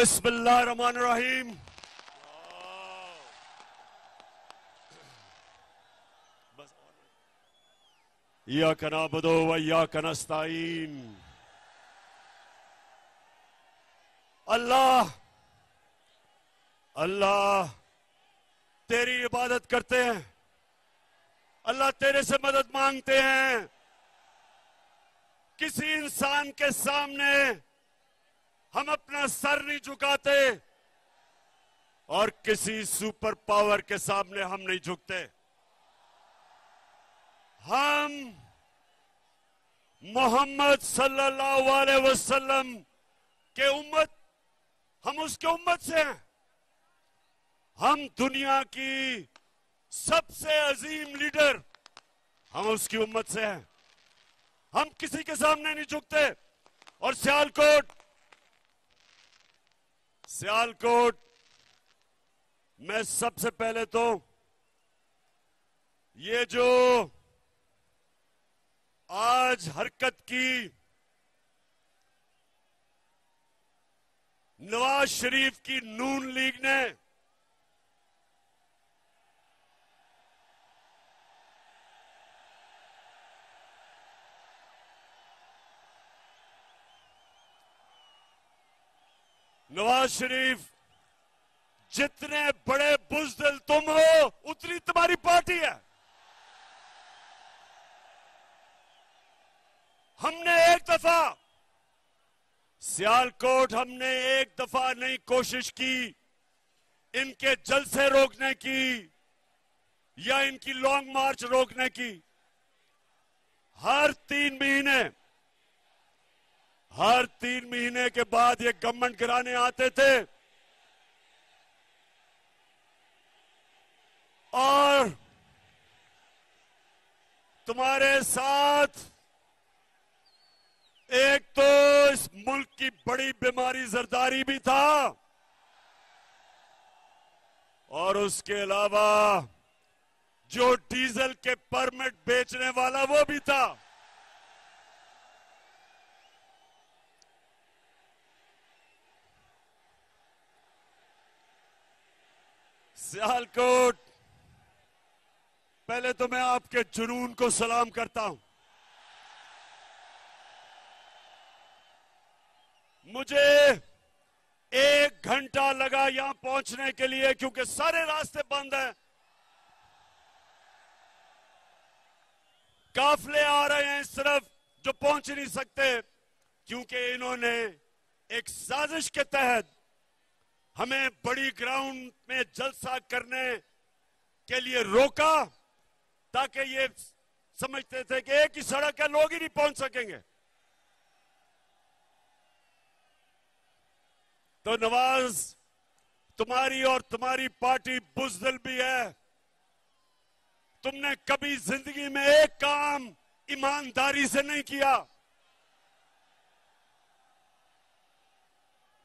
بسم اللہ الرحمن الرحیم۔ یا کنا بدو و یا کنستین اللہ اللہ تیری عبادت کرتے ہیں۔ اللہ تیرے سے مدد مانگتے ہیں۔ کسی انسان کے سامنے ہم اپنا سر نہیں جھکاتے اور کسی سپر پاور کے سامنے ہم نہیں جھکتے۔ ہم محمد صلی اللہ علیہ وسلم کے امت، ہم اس کے امت سے ہیں۔ ہم دنیا کی سب سے عظیم لیڈر ہم اس کی امت سے ہیں۔ ہم کسی کے سامنے نہیں جھکتے اور سیالکوٹ سیال کوٹ میں سب سے پہلے تو یہ جو آج حرکت کی نواز شریف کی نون لیگ نے نواز شریف، جتنے بڑے بزدل تم ہو، اتنی تمہاری پارٹی ہے۔ ہم نے ایک دفعہ سیال کوٹ ہم نے ایک دفعہ نہیں کوشش کی، ان کے جلسے روکنے کی یا ان کی لانگ مارچ روکنے کی۔ ہر تین مہینے ہر تین مہینے کے بعد یہ گورنمنٹ گرانے آتے تھے۔ اور تمہارے ساتھ ایک تو اس ملک کی بڑی بیماری زرداری بھی تھا۔ اور اس کے علاوہ جو ڈیزل کے پرمٹ بیچنے والا وہ بھی تھا۔ سیالکوٹ پہلے تو میں آپ کے جنون کو سلام کرتا ہوں۔ مجھے ایک گھنٹہ لگا یہاں پہنچنے کے لیے کیونکہ سارے راستے بند ہیں۔ کافلے آ رہے ہیں صرف جو پہنچ نہیں سکتے، کیونکہ انہوں نے ایک سازش کے تحت ہمیں بڑی گراؤنڈ میں جلسہ کرنے کے لیے روکا تاکہ یہ سمجھتے تھے کہ ایک ہی سڑک ہے، لوگ ہی نہیں پہنچ سکیں گے۔ تو نواز، تمہاری اور تمہاری پارٹی بزدل بھی ہے۔ تم نے کبھی زندگی میں ایک کام ایمانداری سے نہیں کیا۔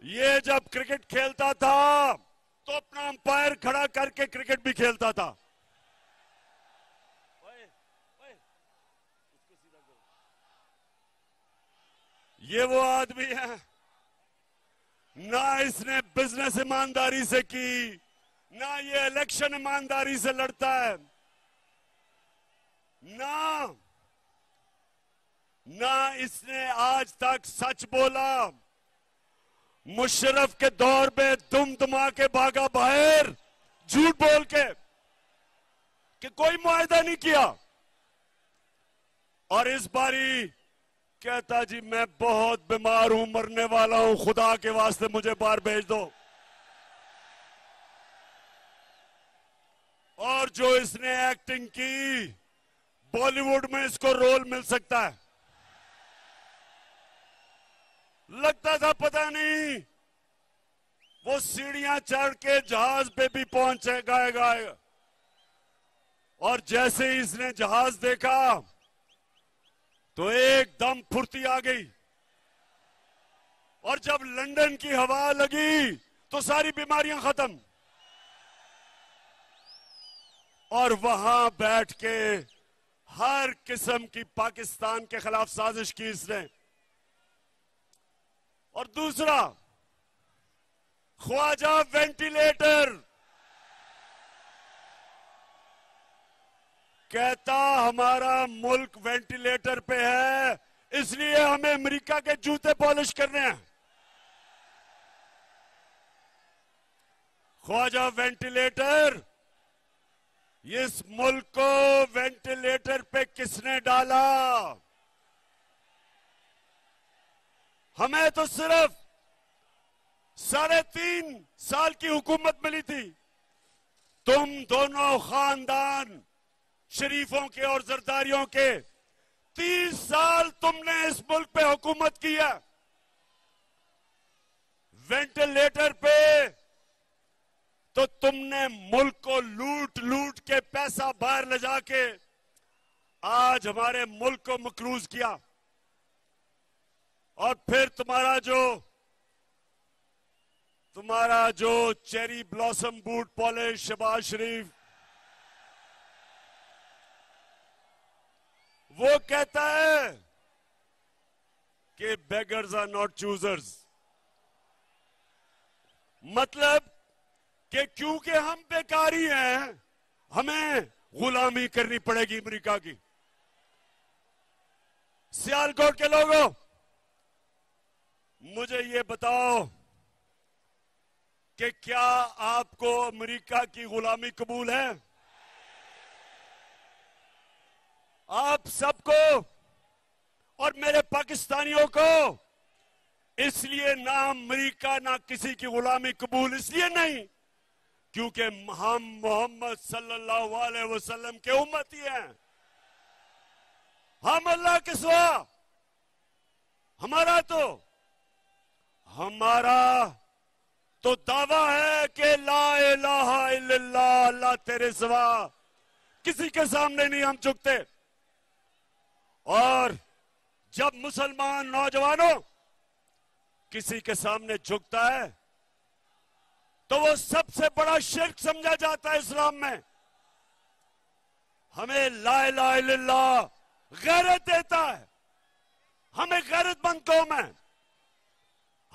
یہ جب کرکٹ کھیلتا تھا تو اپنا امپائر کھڑا کر کے کرکٹ بھی کھیلتا تھا۔ یہ وہ آدمی ہے۔ نہ اس نے بزنس ایمانداری سے کی، نہ یہ الیکشن ایمانداری سے لڑتا ہے۔ نہ نہ اس نے آج تک سچ بولا۔ مشرف کے دور میں دم دما کے باغا باہر، جھوٹ بول کے کہ کوئی معاہدہ نہیں کیا۔ اور اس باری کہتا جی میں بہت بیمار ہوں، مرنے والا ہوں، خدا کے واسطے مجھے باہر بھیج دو۔ اور جو اس نے ایکٹنگ کی، بالی ووڈ میں اس کو رول مل سکتا ہے۔ لگتا تھا پتہ نہیں، وہ سیڑھیاں چڑھ کے جہاز پہ بھی پہنچے، گائے گائے۔ اور جیسے ہی اس نے جہاز دیکھا، تو ایک دم پھرتی آ گئی۔ اور جب لنڈن کی ہوا لگی، تو ساری بیماریاں ختم۔ اور وہاں بیٹھ کے ہر قسم کی پاکستان کے خلاف سازش کی اس نے۔ اور دوسرا، خواجہ وینٹیلیٹر۔ کہتا ہمارا ملک وینٹیلیٹر پہ ہے، اس لیے ہمیں امریکہ کے جوتے پالش کرنے ہیں۔ خواجہ وینٹیلیٹر، اس ملک کو وینٹیلیٹر پہ کس نے ڈالا؟ ہمیں تو صرف ساڑھے تین سال کی حکومت ملی تھی۔ تم دونوں خاندان شریفوں کے اور زرداریوں کے تیس سال تم نے اس ملک پہ حکومت کیا وینٹیلیٹر پہ تو تم نے ملک کو لوٹ لوٹ کے پیسہ باہر لے جا کے آج ہمارے ملک کو مکروز کیا۔ اور پھر تمہارا جو تمہارا جو cherry blossom boot polish Shahbaz Sharif, وہ کہتا ہے کہ بیگرز آر ناٹ چوزرز مطلب کہ کیونکہ ہم بیکاری ہیں، ہمیں غلامی کرنی پڑے گی امریکہ کی۔ سیال کوٹ کے لوگوں مجھے یہ بتاؤ کہ کیا آپ کو امریکہ کی غلامی قبول ہے؟ آپ سب کو اور میرے پاکستانیوں کو اس لیے نہ امریکہ نہ کسی کی غلامی قبول، اس لیے نہیں، کیونکہ ہم محمد صلی اللہ علیہ وسلم کے امتی ہیں۔ ہم اللہ کے سوا، ہمارا تو ہمارا تو دعویٰ ہے کہ لا الہ الا اللہ اللہ تیرے سوا کسی کے سامنے نہیں ہم چکتے اور جب مسلمان نوجوانوں کسی کے سامنے جھکتا ہے، تو وہ سب سے بڑا شرک سمجھا جاتا ہے اسلام میں۔ ہمیں لا الہ الا اللہ غیرت دیتا ہے۔ ہمیں غیرت مند قوم ہے۔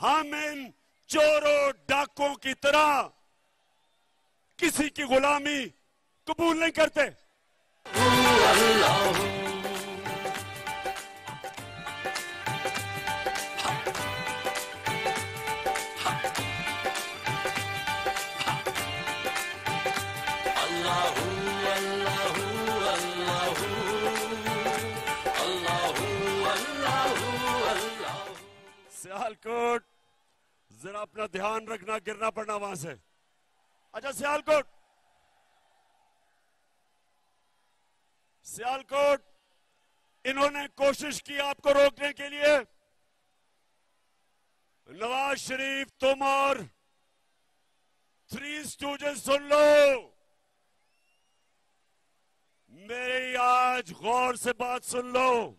ہم ان چوروں ڈاکوں کی طرح کسی کی غلامی قبول نہیں کرتے۔ سیال ذرا اپنا دھیان رکھنا، گرنا پڑنا وہاں سے۔ اچھا سیال کوٹ سیال کوٹ انہوں نے کوشش کی آپ کو روکنے کے لیے۔ نواز شریف، تم اور تھری سٹوجز سن لو۔ میری آج غور سے بات سن لو۔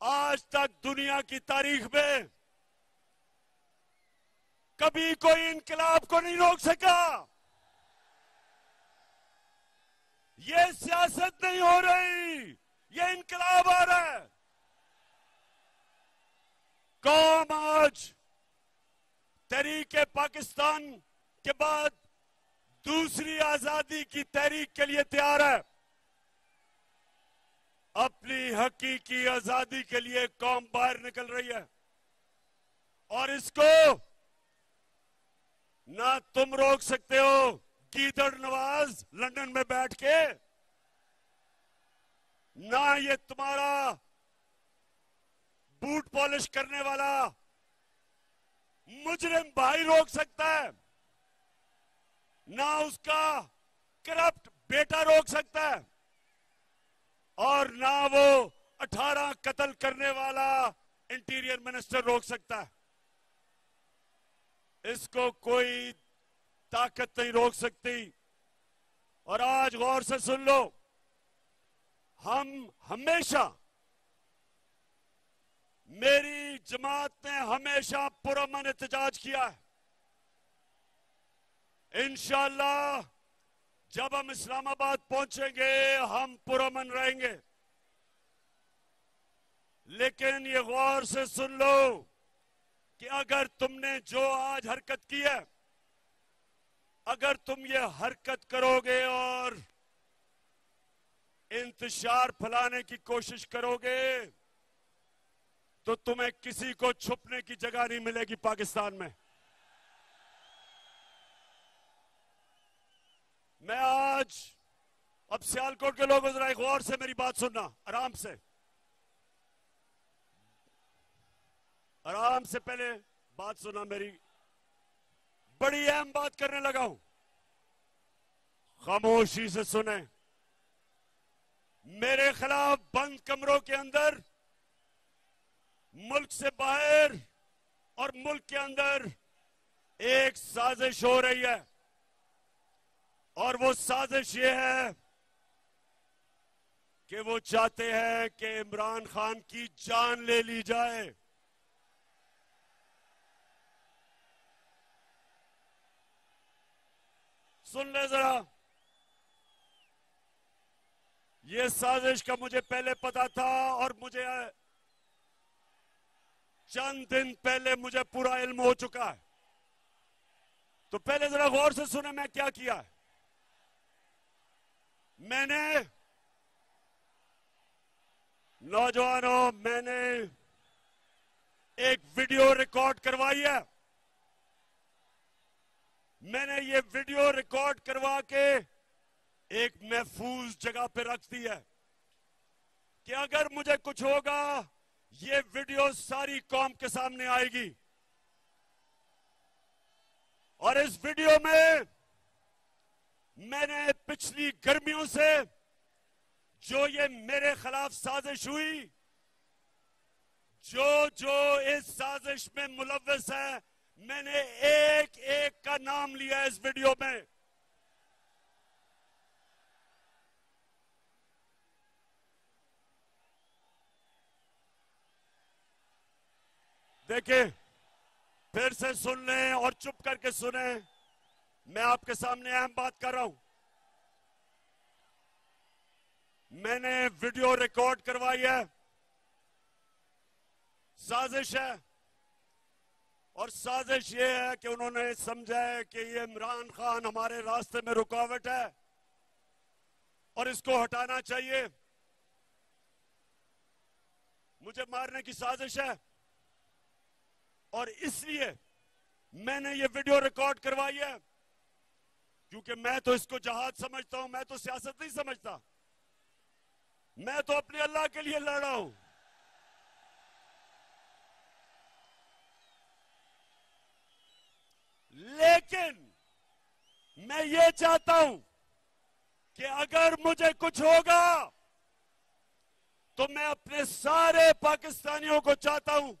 آج تک دنیا کی تاریخ میں کبھی کوئی انقلاب کو نہیں روک سکا۔ یہ سیاست نہیں ہو رہی، یہ انقلاب آ رہا ہے۔ قوم آج تحریک پاکستان کے بعد دوسری آزادی کی تحریک کے لیے تیار ہے۔ اپنی حقیقی آزادی کے لیے قوم باہر نکل رہی ہے۔ اور اس کو نہ تم روک سکتے ہو گیدڑ نواز لندن میں بیٹھ کے، نہ یہ تمہارا بوٹ پالش کرنے والا مجرم بھائی روک سکتا ہے، نہ اس کا کرپٹ بیٹا روک سکتا ہے، اور نہ وہ اٹھارہ قتل کرنے والا انٹیریئر منسٹر روک سکتا ہے۔ اس کو کوئی طاقت نہیں روک سکتی۔ اور آج غور سے سن لو، ہم ہمیشہ میری جماعت نے ہمیشہ پرامن احتجاج کیا ہے۔ انشاءاللہ جب ہم اسلام آباد پہنچیں گے، ہم پرامن رہیں گے۔ لیکن یہ غور سے سن لو کہ اگر تم نے جو آج حرکت کی ہے، اگر تم یہ حرکت کرو گے اور انتشار پھلانے کی کوشش کرو گے، تو تمہیں کسی کو چھپنے کی جگہ نہیں ملے گی پاکستان میں۔ میں آج اب سیالکوٹ کے لوگ ذرا غور سے میری بات سننا، آرام سے۔ آرام سے پہلے بات سنا میری بڑی اہم بات کرنے لگا ہوں۔ خاموشی سے سنیں۔ میرے خلاف بند کمروں کے اندر، ملک سے باہر اور ملک کے اندر ایک سازش ہو رہی ہے۔ اور وہ سازش یہ ہے کہ وہ چاہتے ہیں کہ عمران خان کی جان لے لی جائے۔ سن لے ذرا۔ یہ سازش کا مجھے پہلے پتا تھا اور مجھے چند دن پہلے مجھے پورا علم ہو چکا ہے۔ تو پہلے ذرا غور سے سنے میں کیا کیا ہے۔ میں نے نوجوانوں، میں نے ایک ویڈیو ریکارڈ کروائی ہے۔ میں نے یہ ویڈیو ریکارڈ کروا کے ایک محفوظ جگہ پہ رکھ دی ہے کہ اگر مجھے کچھ ہوگا، یہ ویڈیو ساری قوم کے سامنے آئے گی۔ اور اس ویڈیو میں میں نے پچھلی گرمیوں سے جو یہ میرے خلاف سازش ہوئی، جو جو اس سازش میں ملوث ہے میں نے ایک ایک کا نام لیا اس ویڈیو میں۔ دیکھیں، پھر سے سن لیں اور چپ کر کے سنیں۔ میں آپ کے سامنے اہم بات کر رہا ہوں۔ میں نے ویڈیو ریکارڈ کروائی ہے۔ سازش ہے۔ اور سازش یہ ہے کہ انہوں نے سمجھا ہے کہ یہ عمران خان ہمارے راستے میں رکاوٹ ہے اور اس کو ہٹانا چاہیے۔ مجھے مارنے کی سازش ہے۔ اور اس لیے میں نے یہ ویڈیو ریکارڈ کروائی ہے۔ کیونکہ میں تو اس کو جہاد سمجھتا ہوں، میں تو سیاست نہیں سمجھتا۔ میں تو اپنے اللہ کے لیے لڑ رہا ہوں۔ لیکن میں یہ چاہتا ہوں کہ اگر مجھے کچھ ہوگا تو میں اپنے سارے پاکستانیوں کو چاہتا ہوں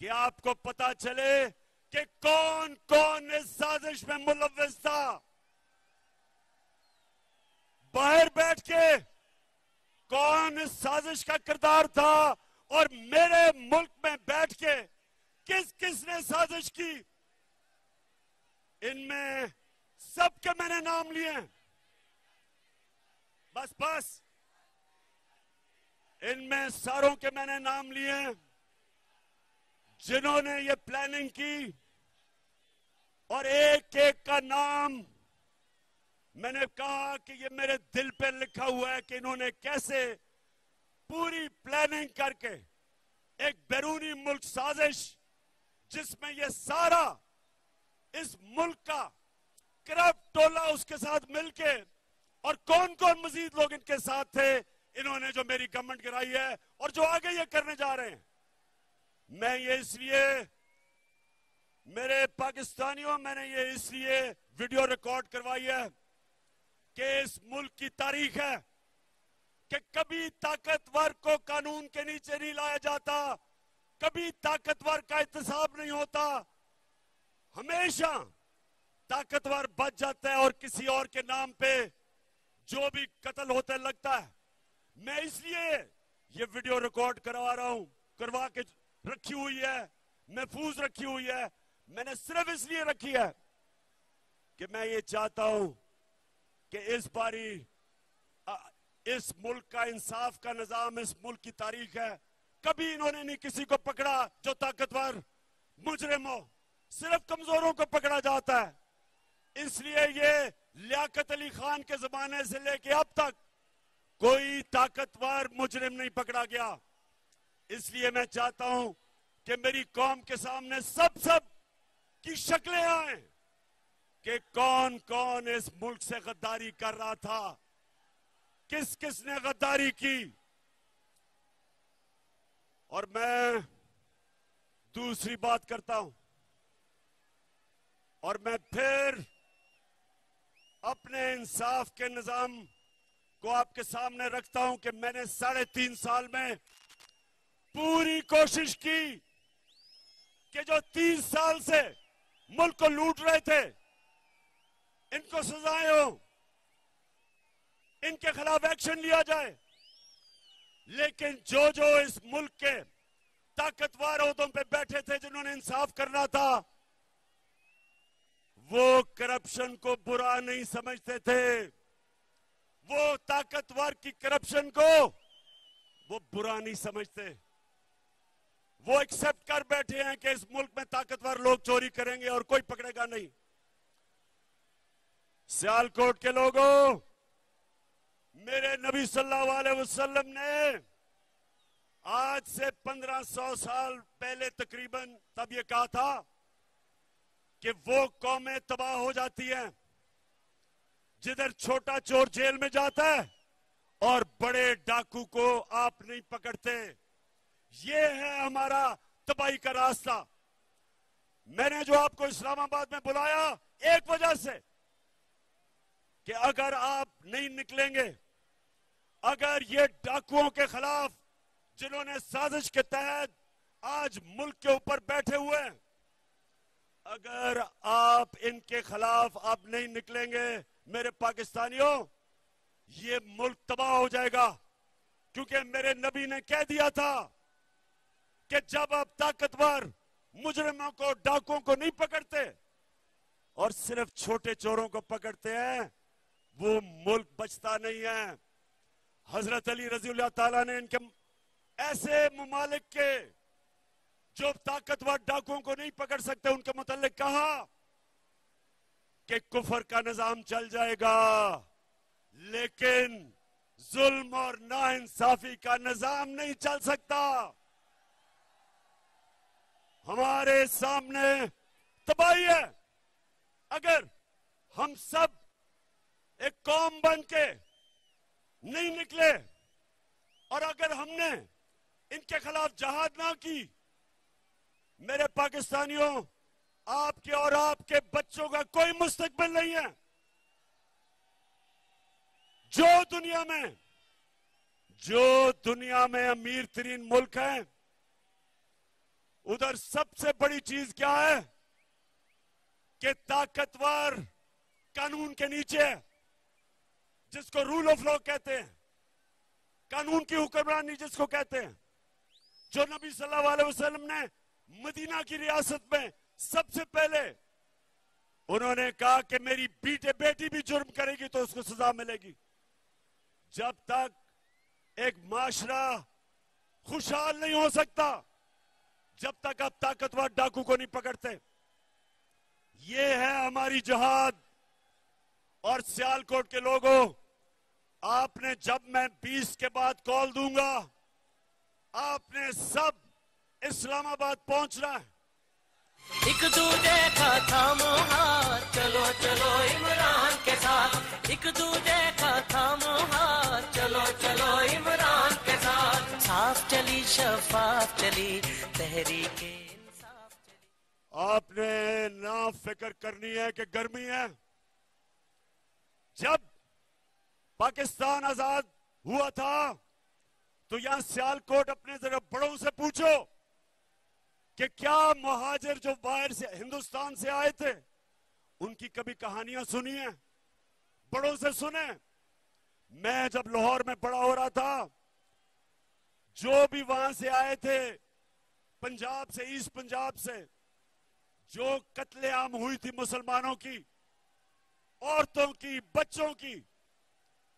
کہ آپ کو پتا چلے کہ کون کون اس سازش میں ملوث تھا۔ باہر بیٹھ کے کون اس سازش کا کردار تھا اور میرے ملک میں بیٹھ کے کس کس نے سازش کی ان میں سب کے میں نے نام لیے بس بس۔ ان میں ساروں کے میں نے نام لیے جنہوں نے یہ پلاننگ کی۔ اور ایک ایک کا نام میں نے کہا کہ یہ میرے دل پہ لکھا ہوا ہے کہ انہوں نے کیسے پوری پلاننگ کر کے ایک بیرونی ملک سازش جس میں یہ سارا اس ملک کا کرپٹ ٹولہ اس کے ساتھ مل کے اور کون کون مزید لوگ ان کے ساتھ تھے انہوں نے جو میری گورنمنٹ کرائی ہے اور جو آگے یہ کرنے جا رہے ہیں؟ میں یہ اس لیے میرے پاکستانیوں، میں نے یہ اس لیے ویڈیو ریکارڈ کروائی ہے کہ اس ملک کی تاریخ ہے کہ کبھی طاقتور کو قانون کے نیچے نہیں لایا جاتا، کبھی طاقتور کا احتساب نہیں ہوتا ہمیشہ طاقتور بچ جاتا ہے اور کسی اور کے نام پہ جو بھی قتل ہوتا لگتا ہے۔ میں اس لیے یہ ویڈیو ریکارڈ کروا رہا ہوں، کروا کے رکھی ہوئی ہے، محفوظ رکھی ہوئی ہے۔ میں نے صرف اس لیے رکھی ہے کہ میں یہ چاہتا ہوں کہ اس باری اس ملک کا انصاف کا نظام، اس ملک کی تاریخ ہے۔ کبھی انہوں نے نہیں کسی کو پکڑا جو طاقتور مجرم ہو۔ صرف کمزوروں کو پکڑا جاتا ہے۔ اس لیے یہ لیاقت علی خان کے زمانے سے لے کے اب تک کوئی طاقتور مجرم نہیں پکڑا گیا۔ اس لیے میں چاہتا ہوں کہ میری قوم کے سامنے سب سب کی شکلیں آئیں کہ کون کون اس ملک سے غداری کر رہا تھا۔ کس کس نے غداری کی؟ اور میں دوسری بات کرتا ہوں۔ اور میں پھر اپنے انصاف کے نظام کو آپ کے سامنے رکھتا ہوں کہ میں نے ساڑھے تین سال میں پوری کوشش کی کہ جو تیس سال سے ملک کو لوٹ رہے تھے، ان کو سزائیں ہوں، ان کے خلاف ایکشن لیا جائے۔ لیکن جو جو اس ملک کے طاقتور عہدوں پہ بیٹھے تھے جنہوں نے انصاف کرنا تھا وہ کرپشن کو برا نہیں سمجھتے تھے، وہ طاقتور کی کرپشن کو وہ برا نہیں سمجھتے۔ وہ ایکسپٹ کر بیٹھے ہیں کہ اس ملک میں طاقتور لوگ چوری کریں گے اور کوئی پکڑے گا نہیں۔ سیال کوٹ کے لوگوں، میرے نبی صلی اللہ علیہ وسلم نے آج سے پندرہ سو سال پہلے تقریباً تب یہ کہا تھا کہ وہ قومیں تباہ ہو جاتی ہیں۔ جدھر چھوٹا چور جیل میں جاتا ہے اور بڑے ڈاکو کو آپ نہیں پکڑتے۔ یہ ہے ہمارا تباہی کا راستہ۔ میں نے جو آپ کو اسلام آباد میں بلایا ایک وجہ سے کہ اگر آپ نہیں نکلیں گے، اگر یہ ڈاکوؤں کے خلاف جنہوں نے سازش کے تحت آج ملک کے اوپر بیٹھے ہوئے ہیں اگر آپ ان کے خلاف اب نہیں نکلیں گے، میرے پاکستانیوں، یہ ملک تباہ ہو جائے گا۔ کیونکہ میرے نبی نے کہہ دیا تھا کہ جب آپ طاقتور مجرموں کو ڈاکوں کو نہیں پکڑتے اور صرف چھوٹے چوروں کو پکڑتے ہیں، وہ ملک بچتا نہیں ہے۔ حضرت علی رضی اللہ تعالیٰ نے ان کے ایسے ممالک کے جو طاقتور ڈاکوں کو نہیں پکڑ سکتے، ان کے متعلق کہا کہ کفر کا نظام چل جائے گا، لیکن ظلم اور ناانصافی کا نظام نہیں چل سکتا۔ ہمارے سامنے تباہی ہے۔ اگر ہم سب ایک قوم بن کے نہیں نکلے اور اگر ہم نے ان کے خلاف جہاد نہ کی میرے پاکستانیوں، آپ کے اور آپ کے بچوں کا کوئی مستقبل نہیں ہے۔ جو دنیا میں، جو دنیا میں امیر ترین ملک ہیں، ادھر سب سے بڑی چیز کیا ہے؟ کہ طاقتور قانون کے نیچے جس کو رول آف لا کہتے ہیں، قانون کی حکمرانی جس کو کہتے ہیں۔ جو نبی صلی اللہ علیہ وسلم نے مدینہ کی ریاست میں سب سے پہلے انہوں نے کہا کہ میری بیٹے بیٹی بھی جرم کرے گی تو اس کو سزا ملے گی۔ جب تک ایک معاشرہ خوشحال نہیں ہو سکتا، جب تک آپ طاقتور ڈاکو کو نہیں پکڑتے۔ یہ ہے ہماری جہاد۔ اور سیال کوٹ کے لوگوں، آپ نے جب میں بیس کے بعد کال دوں گا، آپ نے سب اسلام آباد پہنچنا ہے۔ ایک دوجے کا تھامو ہاتھ چلو چلو عمران کے ساتھ۔ ایک دوجے کا تھامو ہاتھ چلو چلو عمران کے ساتھ۔ صاف چلی شفاف چلی۔ تحریک انصاف چلی۔ آپ نے نہ فکر کرنی ہے کہ گرمی ہے۔ جب پاکستان آزاد ہوا تھا تو یہاں سیال کوٹ اپنے ذرا بڑوں سے پوچھو۔ کہ کیا مہاجر جو باہر سے ہندوستان سے آئے تھے، ان کی کبھی کہانیاں سنی ہیں؟ بڑوں سے سنیں میں جب لاہور میں بڑا ہو رہا تھا، جو بھی وہاں سے آئے تھے، پنجاب سے، ایسٹ پنجاب سے، جو قتل عام ہوئی تھی مسلمانوں کی، عورتوں کی، بچوں کی،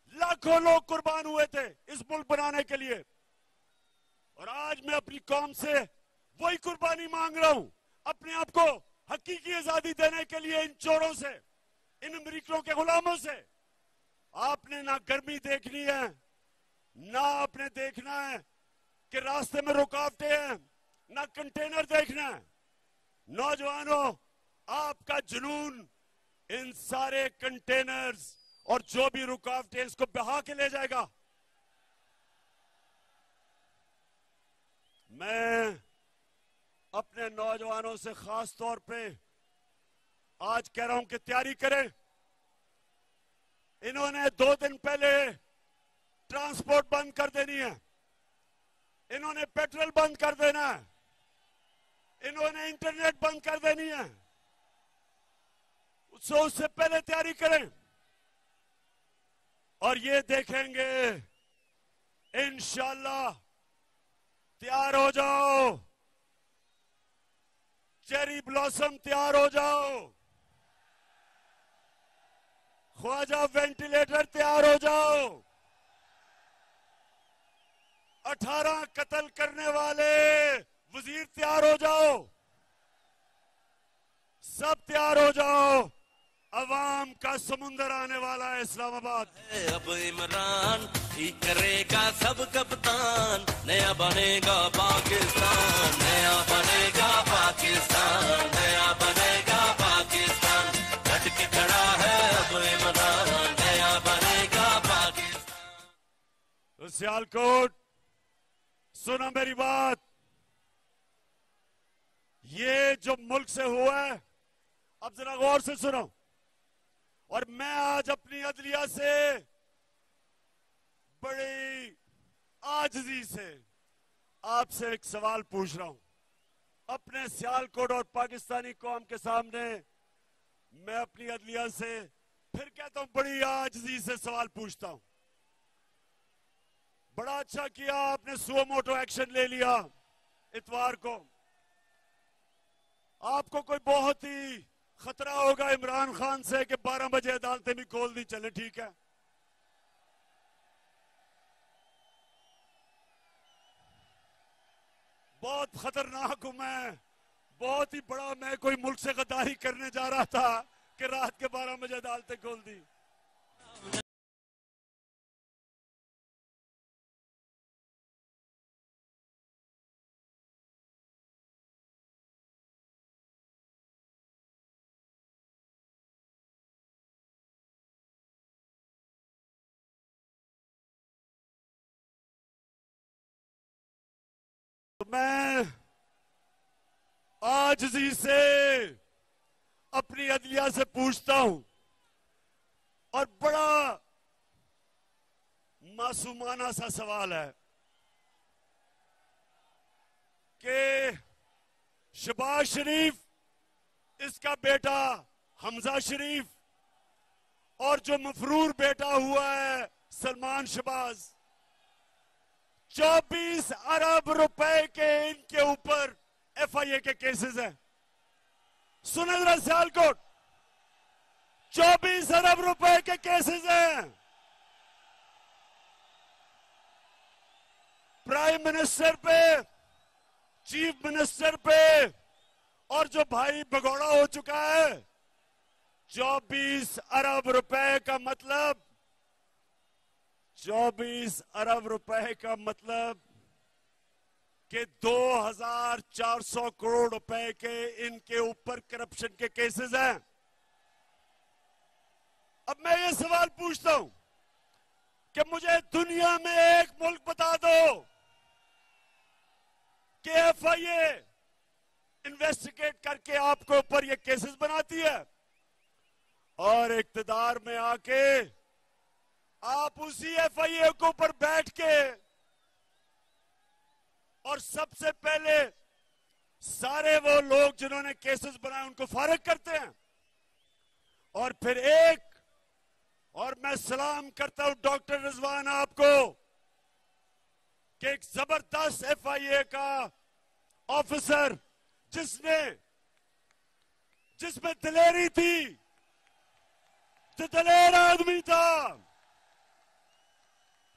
لاکھوں لوگ قربان ہوئے تھے اس ملک بنانے کے لیے۔ اور آج میں اپنی قوم سے وہی قربانی مانگ رہا ہوں، اپنے آپ کو حقیقی آزادی دینے کے لیے ان چوروں سے، ان امریکلوں کے غلاموں سے۔ آپ نے نہ گرمی دیکھنی ہے، نہ آپ نے دیکھنا ہے کہ راستے میں رکاوٹیں ہیں، نہ کنٹینر دیکھنا ہے۔ نوجوانوں، آپ کا جنون ان سارے کنٹینرز اور جو بھی رکاوٹیں اس کو بہا کے لے جائے گا۔ میں اپنے نوجوانوں سے خاص طور پہ آج کہہ رہا ہوں کہ تیاری کریں۔ انہوں نے دو دن پہلے ٹرانسپورٹ بند کر دینی ہے۔ انہوں نے پیٹرول بند کر دینا ہے۔ انہوں نے انٹرنیٹ بند کر دینی ہے۔ اس سے اس سے پہلے تیاری کریں۔ اور یہ دیکھیں گے، انشاءاللہ تیار ہو جاؤ۔ چیری بلاسم تیار ہو جاؤ۔ خواجہ وینٹیلیٹر تیار ہو جاؤ۔ اٹھارہ قتل کرنے والے سمندر آنے والا ہے اسلام آباد۔ اب عمران ہی کرے گا سب کپتان۔ نیا بنے گا پاکستان نیا بنے گا پاکستان نیا بنے گا پاکستان۔ ڈٹ کے کھڑا ہے اب عمران نیا بنے گا پاکستان۔ سیال کوٹ سنا میری بات۔ یہ جو ملک سے ہوا ہے اب ذرا غور سے سنو۔ اور میں آج اپنی عدلیہ سے بڑی آجزی سے آپ سے ایک سوال پوچھ رہا ہوں۔ اپنے سیالکوٹ اور پاکستانی قوم کے سامنے میں اپنی عدلیہ سے پھر کہتا ہوں، بڑی آجزی سے سوال پوچھتا ہوں۔ بڑا اچھا کیا آپ نے سو موٹو ایکشن لے لیا اتوار کو۔ آپ کو کوئی بہت ہی خطرہ ہوگا عمران خان سے کہ بارہ بجے عدالتیں بھی کھول دی چلے ٹھیک ہے۔ بہت خطرناک ہوں میں، بہت ہی بڑا میں کوئی ملک سے غداری کرنے جا رہا تھا کہ رات کے بارہ بجے عدالتیں کھول دی۔ میں آج جی سے اپنی عدلیہ سے پوچھتا ہوں اور بڑا معصومانہ سا سوال ہے کہ شباز شریف، اس کا بیٹا حمزہ شریف اور جو مفرور بیٹا ہوا ہے سلمان شباز چوبیس ارب روپے کے ان کے اوپر ایف آئی اے کے کیسز ہیں۔ سنندرا سیالکوٹ چوبیس ارب روپے کے کیسز ہیں۔ پرائم منسٹر پہ، چیف منسٹر پہ اور جو بھائی بگوڑا ہو چکا ہے، چوبیس ارب روپے کا مطلب چوبیس ارب روپے کا مطلب کہ دو ہزار چار سو کروڑ روپے کے ان کے اوپر کرپشن کے کیسز ہیں۔ اب میں یہ سوال پوچھتا ہوں کہ مجھے دنیا میں ایک ملک بتا دو کہ ایف آئی اے انویسٹیگیٹ کر کے آپ کے اوپر یہ کیسز بناتی ہے۔ اور اقتدار میں آ کے آپ اسی ایف آئی اے کو پر بیٹھ کے اور سب سے پہلے سارے وہ لوگ جنہوں نے کیسز بنائے ان کو فارغ کرتے ہیں اور پھر ایک اور میں سلام کرتا ہوں ڈاکٹر رضوان آپ کو کہ ایک زبردست ایف آئی اے کا آفیسر جس نے جس میں دلیری تھی دلیر آدمی تھا۔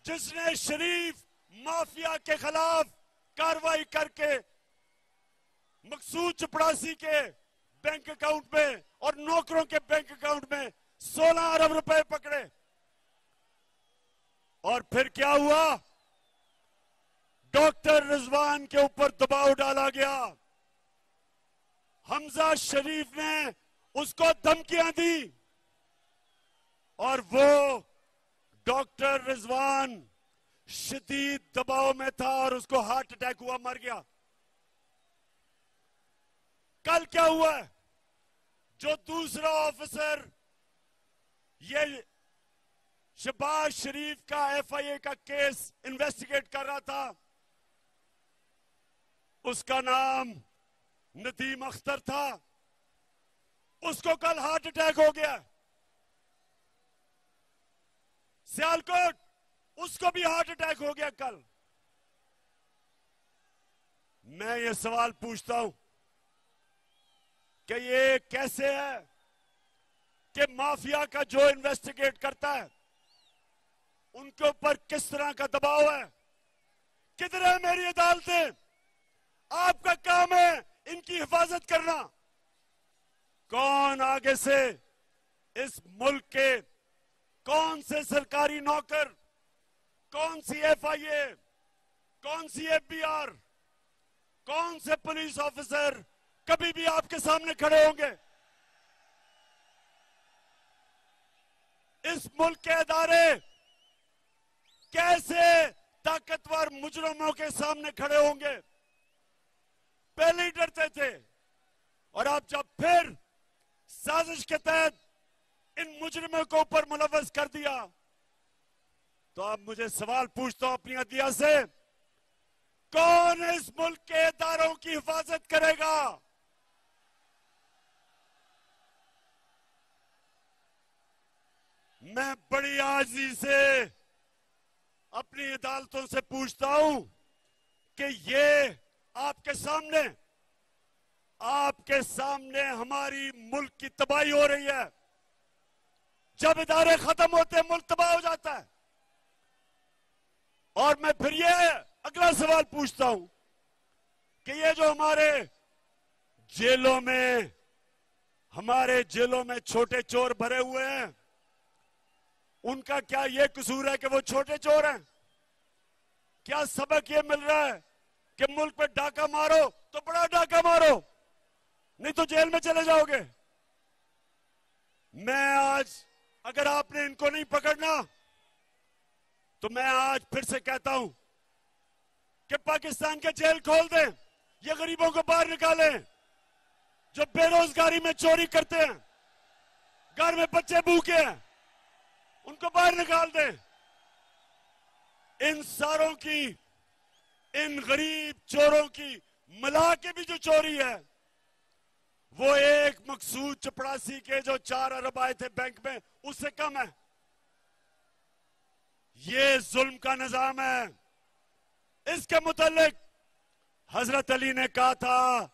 جس نے شریف مافیا کے خلاف کاروائی کر کے مقصود چپڑاسی کے بینک اکاؤنٹ میں اور نوکروں کے بینک اکاؤنٹ میں سولہ ارب روپے پکڑے۔ اور پھر کیا ہوا؟ ڈاکٹر رضوان کے اوپر دباؤ ڈالا گیا۔ حمزہ شریف نے اس کو دھمکیاں دی اور وہ ڈاکٹر رضوان شدید دباؤ میں تھا اور اس کو ہارٹ اٹیک ہوا، مر گیا۔ کل کیا ہوا ہے؟ جو دوسرا آفیسر، یہ شباز شریف کا ایف آئی اے کا کیس انویسٹیگیٹ کر رہا تھا، اس کا نام ندیم اختر تھا۔ اس کو کل ہارٹ اٹیک ہو گیا۔ سیالکوٹ، اس کو بھی ہارٹ اٹیک ہو گیا کل۔ میں یہ سوال پوچھتا ہوں کہ یہ کیسے ہے کہ مافیا کا جو انویسٹیگیٹ کرتا ہے، ان کے اوپر کس طرح کا دباؤ ہے؟ کدھر ہے میری عدالتیں؟ آپ کا کام ہے ان کی حفاظت کرنا۔ کون آگے سے اس ملک کے کون سے سرکاری نوکر، کون سی ایف آئی اے، کون سی ایف بی آر، کون سے پولیس آفیسر کبھی بھی آپ کے سامنے کھڑے ہوں گے؟ اس ملک کے ادارے کیسے طاقتور مجرموں کے سامنے کھڑے ہوں گے؟ پہلے ہی ڈرتے تھے اور آپ جب پھر سازش کے تحت ان مجرموں کو اوپر ملوث کر دیا۔ تو اب مجھے سوال پوچھتا ہوں اپنی عدیہ سے، کون اس ملک کے اداروں کی حفاظت کرے گا؟ میں بڑی آجی سے اپنی عدالتوں سے پوچھتا ہوں کہ یہ آپ کے سامنے، آپ کے سامنے ہماری ملک کی تباہی ہو رہی ہے۔ جب ادارے ختم ہوتے ہیں، ملک تباہ ہو جاتا ہے۔ اور میں پھر یہ اگلا سوال پوچھتا ہوں کہ یہ جو ہمارے جیلوں میں، ہمارے جیلوں میں چھوٹے چور بھرے ہوئے ہیں، ان کا کیا یہ قصور ہے کہ وہ چھوٹے چور ہیں؟ کیا سبق یہ مل رہا ہے کہ ملک پہ ڈاکہ مارو تو بڑا ڈاکہ مارو، نہیں تو جیل میں چلے جاؤ گے؟ میں آج اگر آپ نے ان کو نہیں پکڑنا، تو میں آج پھر سے کہتا ہوں کہ پاکستان کے جیل کھول دیں، یہ غریبوں کو باہر نکالیں، جو بے روزگاری میں چوری کرتے ہیں، گھر میں بچے بھوکے ہیں، ان کو باہر نکال دیں۔ ان ساروں کی، ان غریب چوروں کی ملا کے بھی جو چوری ہے وہ ایک مقصود چپڑاسی کے جو چار ارب آئے تھے بینک میں، اس سے کم ہے۔ یہ ظلم کا نظام ہے۔ اس کے متعلق حضرت علی نے کہا تھا،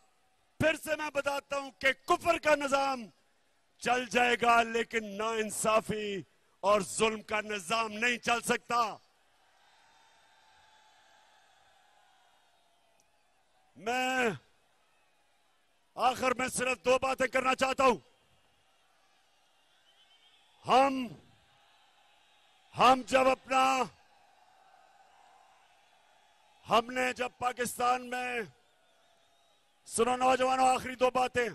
پھر سے میں بتاتا ہوں کہ کفر کا نظام چل جائے گا، لیکن نا انصافی اور ظلم کا نظام نہیں چل سکتا۔ میں آخر میں صرف دو باتیں کرنا چاہتا ہوں۔ ہم ہم جب اپنا، ہم نے جب پاکستان میں، سنو نوجوانوں، آخری دو باتیں۔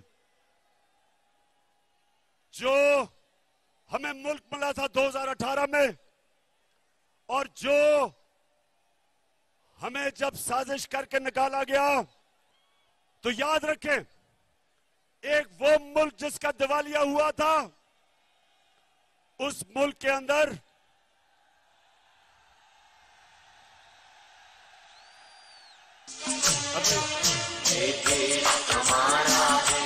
جو ہمیں ملک ملا تھا دو ہزار اٹھارہ میں، اور جو ہمیں جب سازش کر کے نکالا گیا، تو یاد رکھیں ایک وہ ملک جس کا دیوالیہ ہوا تھا اس ملک کے اندر کا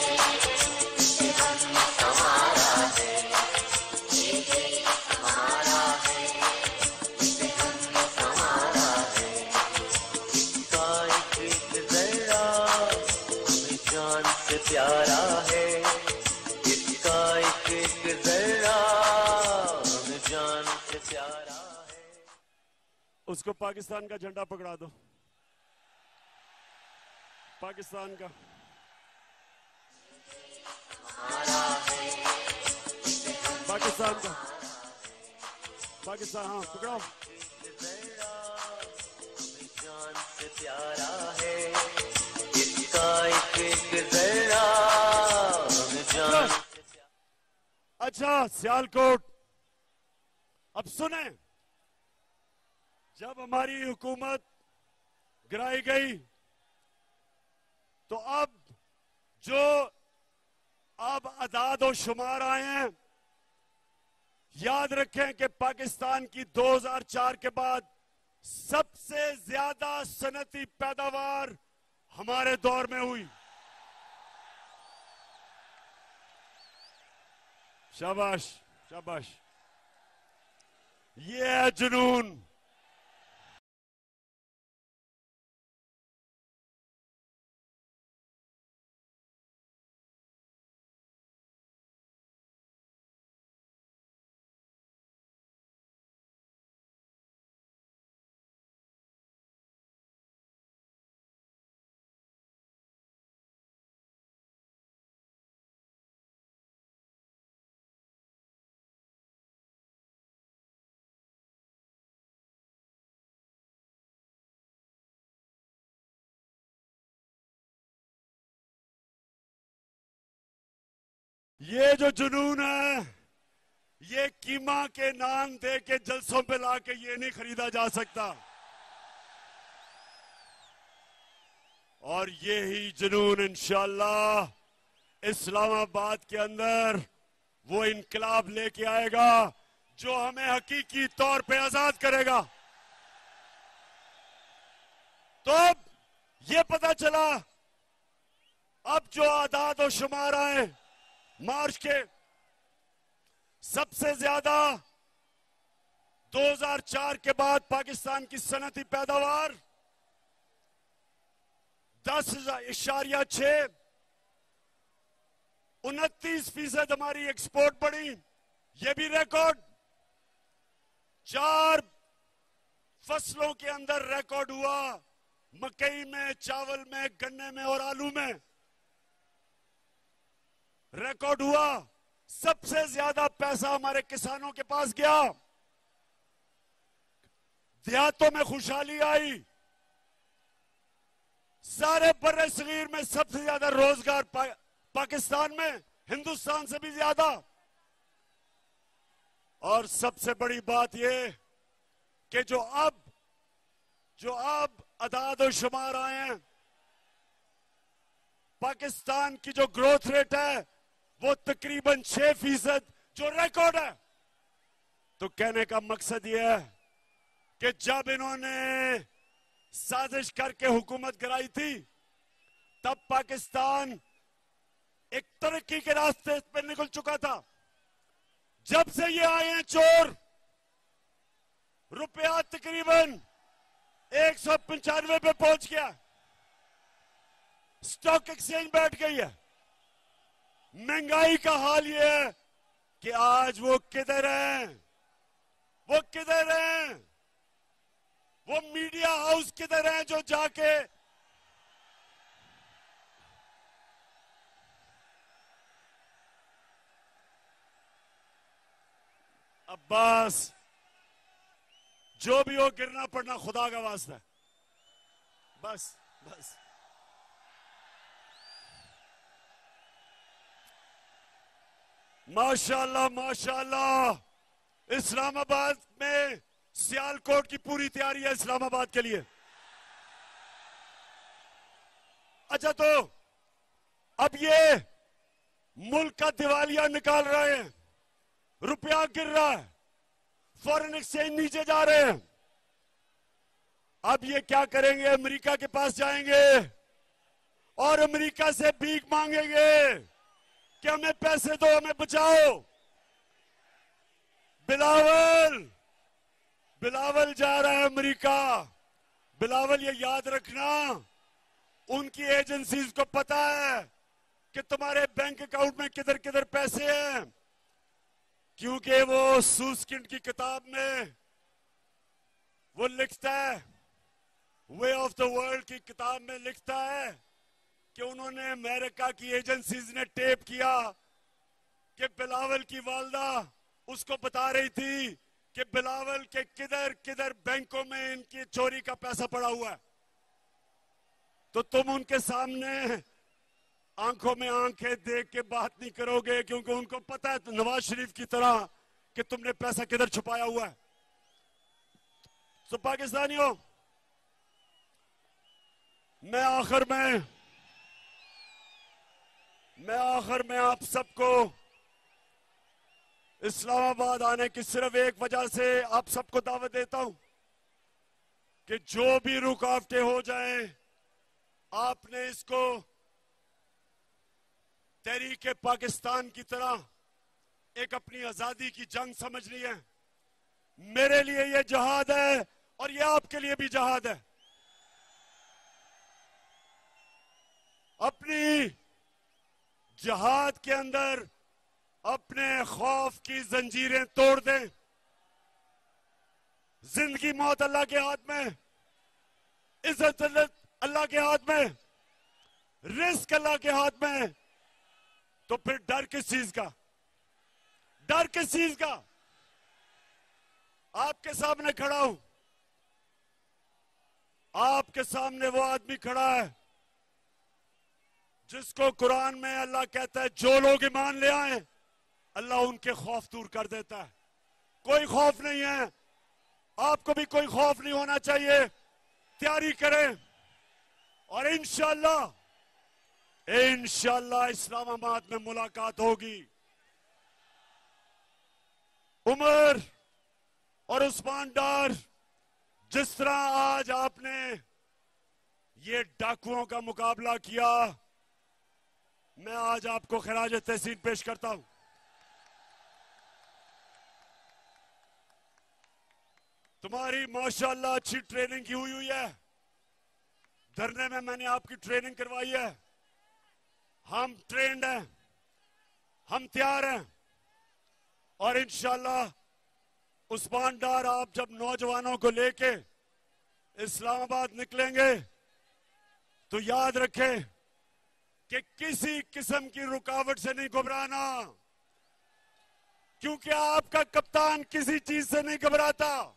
کو پاکستان کا جھنڈا پکڑا دو۔ پاکستان کا۔ پاکستان کا۔ پاکستان ہاں پکڑاؤ۔ پیارا ہے اس کا ایک ایک اچھا سیال کوٹ اب سنیں۔ جب ہماری حکومت گرائی گئی، تو اب جو اب اداد و شمار آئے ہیں، یاد رکھیں کہ پاکستان کی دو ہزار چار کے بعد سب سے زیادہ صنعتی پیداوار ہمارے دور میں ہوئی۔ شاباش شاباش، یہ ہے جنون۔ یہ جو جنون ہے، یہ کیما کے نان دے کے جلسوں پہ لا کے یہ نہیں خریدا جا سکتا۔ اور یہی جنون انشاءاللہ اسلام آباد کے اندر وہ انقلاب لے کے آئے گا جو ہمیں حقیقی طور پہ آزاد کرے گا۔ تو اب یہ پتا چلا، اب جو آداد و شمار آئے مارچ کے سب سے زیادہ دو ہزار چار کے بعد پاکستان کی صنعتی پیداوار دس اشاریہ چھ، انتیس فیصد ہماری ایکسپورٹ بڑھی، یہ بھی ریکارڈ۔ چار فصلوں کے اندر ریکارڈ ہوا، مکئی میں، چاول میں، گنے میں اور آلو میں۔ ریکارڈ ہوا۔ سب سے زیادہ پیسہ ہمارے کسانوں کے پاس گیا۔ دیہاتوں میں خوشحالی آئی۔ سارے بر صغیر میں سب سے زیادہ روزگار پا- پاکستان میں، ہندوستان سے بھی زیادہ۔ اور سب سے بڑی بات یہ کہ جو اب جو اب اداد و شمار آئے ہیں، پاکستان کی جو گروتھ ریٹ ہے وہ تقریباً چھ فیصد جو ریکارڈ ہے۔ تو کہنے کا مقصد یہ ہے کہ جب انہوں نے سازش کر کے حکومت کرائی تھی، تب پاکستان ایک ترقی کے راستے پہ نکل چکا تھا۔ جب سے یہ آئے ہیں چور، روپیہ تقریباً ایک سو پنچانوے پہ پہنچ گیا۔ سٹاک ایکسچینج بیٹھ گئی ہے۔ مہنگائی کا حال یہ ہے کہ آج وہ کدھر ہیں؟ وہ کدھر ہیں؟ وہ میڈیا ہاؤس کدھر ہیں جو جا کے عباس، جو بھی ہو گرنا پڑنا خدا کا واسطہ ہے۔ بس بس۔ ماشاء اللہ ماشاء اللہ اسلام آباد میں سیال کوٹ کی پوری تیاری ہے اسلام آباد کے لیے۔ اچھا تو اب یہ ملک کا دیوالیہ نکال رہے ہیں۔ روپیہ گر رہا ہے۔ فورن ایکسچینج نیچے جا رہے ہیں۔ اب یہ کیا کریں گے؟ امریکہ کے پاس جائیں گے اور امریکہ سے بھیک مانگیں گے۔ کہ ہمیں پیسے دو، ہمیں بچاؤ۔ بلاول بلاول جا رہا ہے امریکہ۔ بلاول، یہ یاد رکھنا۔ ان کی ایجنسیز کو پتا ہے کہ تمہارے بینک اکاؤنٹ میں کدھر کدھر پیسے ہیں۔ کیونکہ وہ سوسکنڈ کی کتاب میں وہ لکھتا ہے وے آف دا ورلڈ کی کتاب میں لکھتا ہے۔ کہ انہوں نے امریکہ کی ایجنسیز نے ٹیپ کیا کہ بلاول کی والدہ اس کو بتا رہی تھی کہ بلاول کے کدھر کدھر بینکوں میں ان کی چوری کا پیسہ پڑا ہوا ہے۔ تو تم ان کے سامنے آنکھوں میں آنکھیں دیکھ کے بات نہیں کرو گے کیونکہ ان کو پتا ہے نواز شریف کی طرح کہ تم نے پیسہ کدھر چھپایا ہوا ہے۔ سو پاکستانیوں، میں آخر میں میں آخر میں آپ سب کو اسلام آباد آنے کی صرف ایک وجہ سے آپ سب کو دعوت دیتا ہوں کہ جو بھی رکاوٹیں ہو جائیں، آپ نے اس کو تحریک پاکستان کی طرح ایک اپنی آزادی کی جنگ سمجھنی ہے۔ میرے لیے یہ جہاد ہے اور یہ آپ کے لیے بھی جہاد ہے۔ اپنی جہاد کے اندر اپنے خوف کی زنجیریں توڑ دیں۔ زندگی موت اللہ کے ہاتھ میں، عزت اللہ کے ہاتھ میں، رزق اللہ کے ہاتھ میں۔ تو پھر ڈر کس چیز کا؟ ڈر کس چیز کا؟ آپ کے سامنے کھڑا ہوں۔ آپ کے سامنے وہ آدمی کھڑا ہے۔ جس کو قرآن میں اللہ کہتا ہے، جو لوگ ایمان لے آئیں اللہ ان کے خوف دور کر دیتا ہے۔ کوئی خوف نہیں ہے۔ آپ کو بھی کوئی خوف نہیں ہونا چاہیے۔ تیاری کریں۔ اور انشاءاللہ انشاءاللہ اسلام آباد میں ملاقات ہوگی۔ عمر اور عثمان ڈار، جس طرح آج آپ نے یہ ڈاکوؤں کا مقابلہ کیا میں آج آپ کو خراج تحسین پیش کرتا ہوں۔ تمہاری ماشاءاللہ اچھی ٹریننگ کی ہوئی ہوئی ہے۔ دھرنے میں میں نے آپ کی ٹریننگ کروائی ہے۔ ہم ٹرینڈ ہیں۔ ہم تیار ہیں۔ اور انشاءاللہ عثمان ڈار آپ جب نوجوانوں کو لے کے اسلام آباد نکلیں گے تو یاد رکھیں کہ کسی قسم کی رکاوٹ سے نہیں گھبرانا۔ کیونکہ آپ کا کپتان کسی چیز سے نہیں گھبراتا۔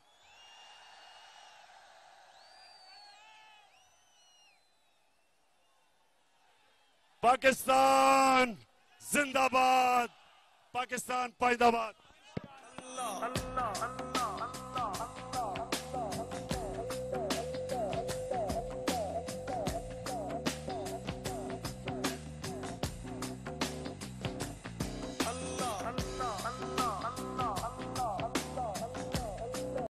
پاکستان زندہ باد، پاکستان پائدہ باد اللہ اللہ۔